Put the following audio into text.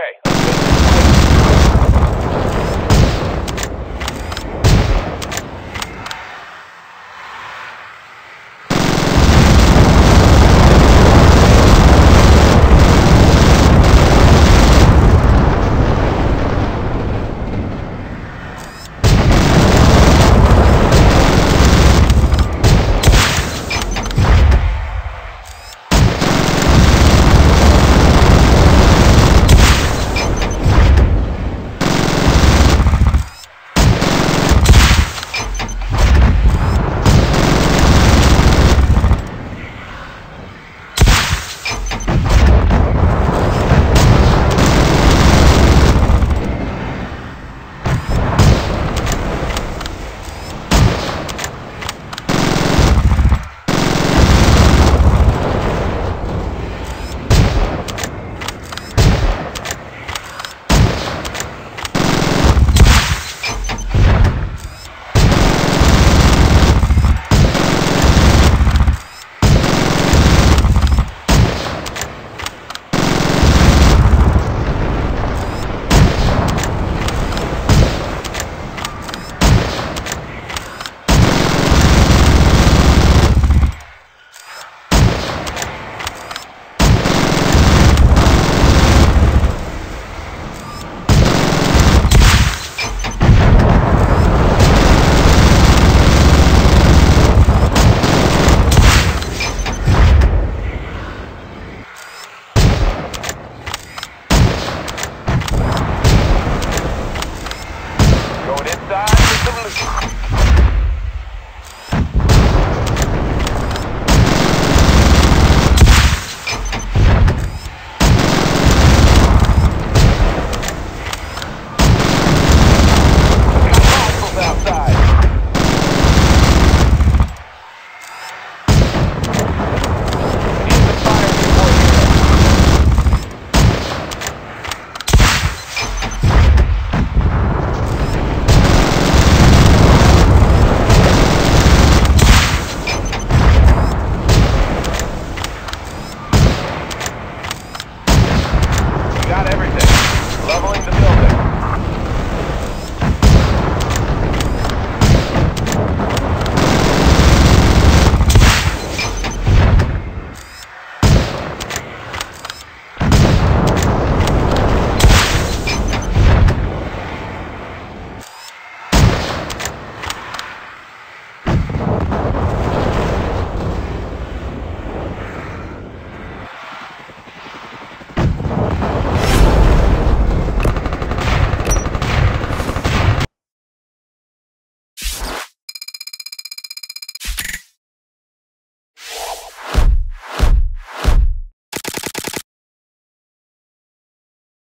Okay,